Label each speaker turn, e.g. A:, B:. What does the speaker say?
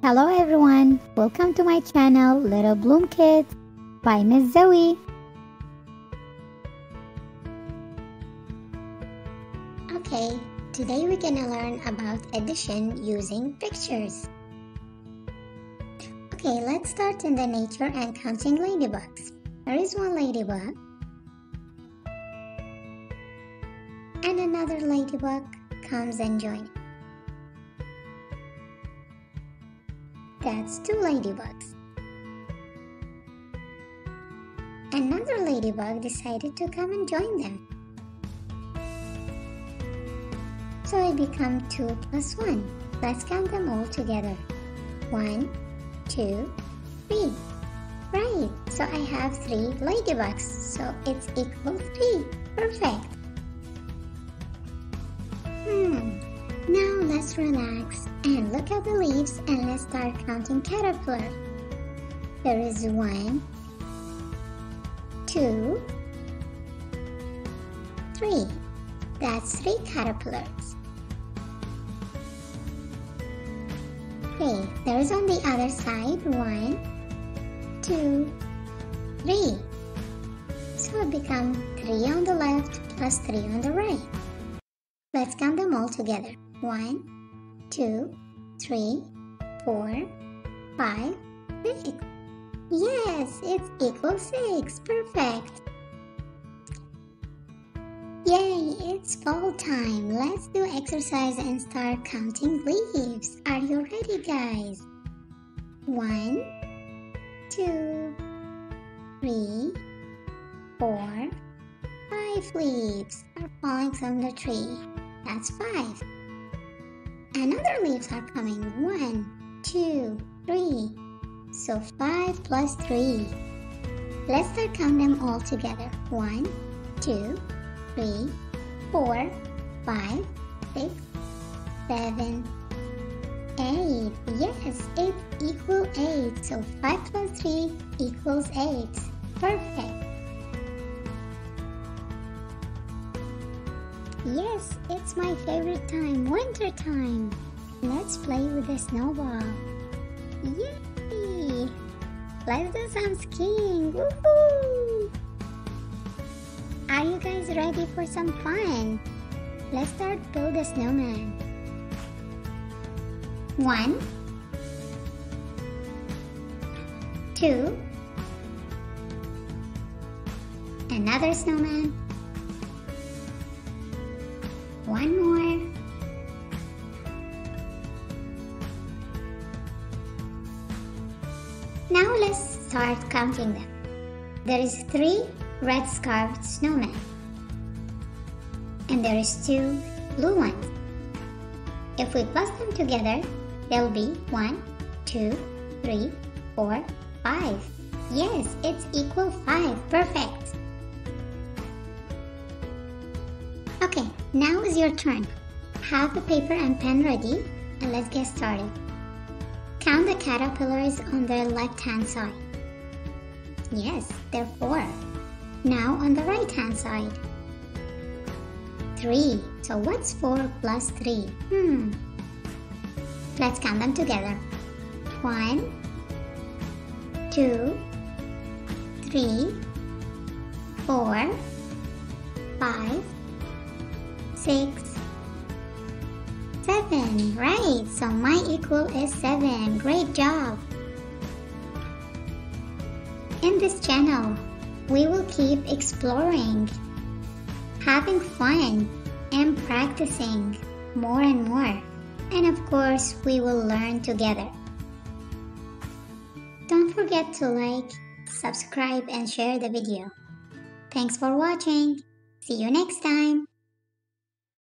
A: Hello everyone, welcome to my channel Little Bloom Kids by Miss Zoe.
B: Okay, today we're gonna learn about addition using pictures. Okay, let's start in the nature and counting ladybugs. There is one ladybug and another ladybug comes and joins. That's two ladybugs. Another ladybug decided to come and join them. So it become 2 plus 1. Let's count them all together. 1, 2, 3. Right, so I have 3 ladybugs, so it's equal 3. Perfect. Let's relax and look at the leaves and let's start counting caterpillar. There is one, two, three. That's three caterpillars. Okay, there's on the other side one, two, three. So it becomes three on the left plus three on the right. Let's count them all together. One, two, three, four, five, six. Yes, it's equal six. Perfect. Yay, it's fall time. Let's do exercise and start counting leaves. Are you ready, guys? One, two, three, four, five leaves are falling from the tree. That's five. And other leaves are coming. One, two, three. So five plus three. Let's start count them all together. One, two, three, four, five, six, seven, eight. Yes, it equal eight. So five plus three equals eight. Perfect. Yes, it's my favorite time, winter time. Let's play with the snowball. Yay! Let's do some skiing. Woohoo! Are you guys ready for some fun? Let's start build a snowman. One, two, another snowman. One more. Now let's start counting them. There is three red scarfed snowmen. And there is two blue ones. If we plus them together, there'll be one, two, three, four, five. Yes, it's equal five. Perfect. Now is your turn. Have the paper and pen ready and let's get started. Count the caterpillars on the left hand side. Yes, there are four. Now on the right hand side. Three. So what's four plus three? Hmm. Let's count them together. One, two, three, four, five, six, seven. Right, so my equal is seven. Great job. In this channel, we will keep exploring, having fun, and practicing more and more. And of course, we will learn together. Don't forget to like, subscribe, and share the video. Thanks for watching. See you next time.